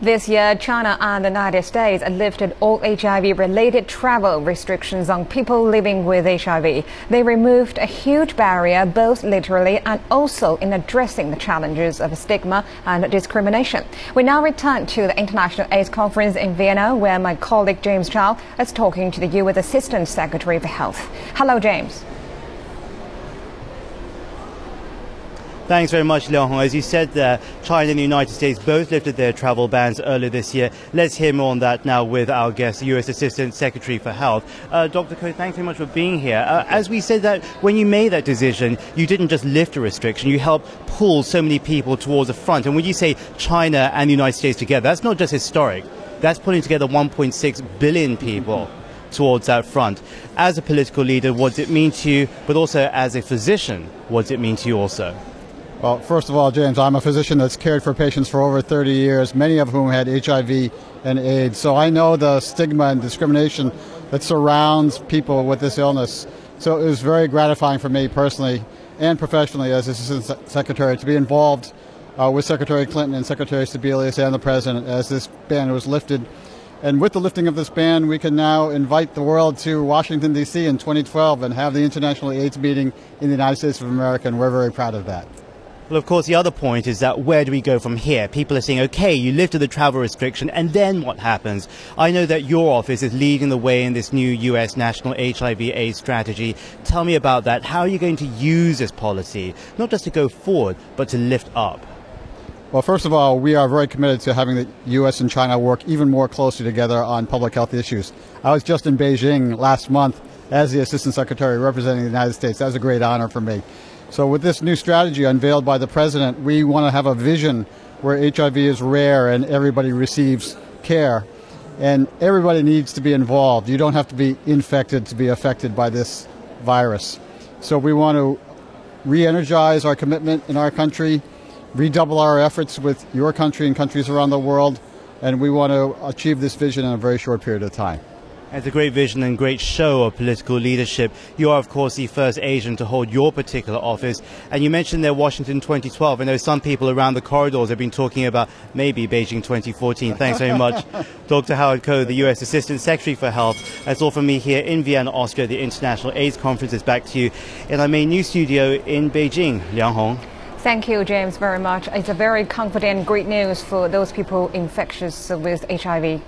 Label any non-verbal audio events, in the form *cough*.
This year, China and the United States lifted all HIV-related travel restrictions on people living with HIV. They removed a huge barrier, both literally and also in addressing the challenges of stigma and discrimination. We now return to the International AIDS Conference in Vienna, where my colleague James Chau is talking to the U.S. Assistant Secretary for Health. Hello, James. Thanks very much, Hong. As you said there, China and the United States both lifted their travel bans earlier this year. Let's hear more on that now with our guest, U.S. Assistant Secretary for Health. Uh, Dr. Koh, thanks very much for being here. Uh, as we said that when you made that decision, you didn't just lift a restriction, you helped pull so many people towards the front. And when you say China and the United States together, that's not just historic. That's pulling together 1.6 billion people towards that front. As a political leader, what does it mean to you? But also as a physician, what does it mean to you also? Well, first of all, James, I'm a physician that's cared for patients for over 30 years, many of whom had HIV and AIDS. So I know the stigma and discrimination that surrounds people with this illness. So it was very gratifying for me personally and professionally as Assistant Secretary to be involved uh, with Secretary Clinton and Secretary Sebelius and the President as this ban was lifted. And with the lifting of this ban, we can now invite the world to Washington, D.C. in 2012 and have the International AIDS meeting in the United States of America, and we're very proud of that. Well, of course, the other point is that where do we go from here? People are saying, okay, you lifted the travel restriction, and then what happens? I know that your office is leading the way in this new U.S. national HIV AIDS strategy. Tell me about that. How are you going to use this policy, not just to go forward, but to lift up? Well, first of all, we are very committed to having the U.S. and China work even more closely together on public health issues. I was just in Beijing last month as the Assistant Secretary representing the United States. That was a great honor for me. So, with this new strategy unveiled by the president, we want to have a vision where HIV is rare and everybody receives care. And everybody needs to be involved. You don't have to be infected to be affected by this virus. So, we want to re energize our commitment in our country, redouble our efforts with your country and countries around the world, and we want to achieve this vision in a very short period of time. It's a great vision and great show of political leadership. You are, of course, the first Asian to hold your particular office. And you mentioned there Washington 2012. I know some people around the corridors have been talking about maybe Beijing 2014. Thanks very much, *laughs* Dr. Howard Koh, the U.S. Assistant Secretary for Health. That's all from me here in Vienna, Austria. The International AIDS Conference is back to you in our main news studio in Beijing. Liang Hong. Thank you, James, very much. It's a very confident, great news for those people infectious with HIV.